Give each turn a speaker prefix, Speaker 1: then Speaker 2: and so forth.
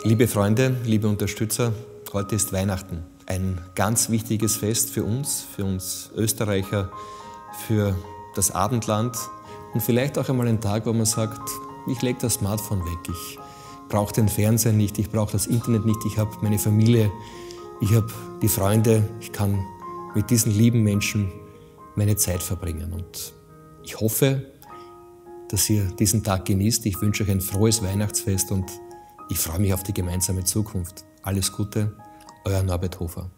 Speaker 1: Liebe Freunde, liebe Unterstützer, heute ist Weihnachten. Ein ganz wichtiges Fest für uns, für uns Österreicher, für das Abendland und vielleicht auch einmal ein Tag, wo man sagt, ich lege das Smartphone weg, ich brauche den Fernseher nicht, ich brauche das Internet nicht, ich habe meine Familie, ich habe die Freunde, ich kann mit diesen lieben Menschen meine Zeit verbringen. Und ich hoffe, dass ihr diesen Tag genießt. Ich wünsche euch ein frohes Weihnachtsfest und ich freue mich auf die gemeinsame Zukunft. Alles Gute, euer Norbert Hofer.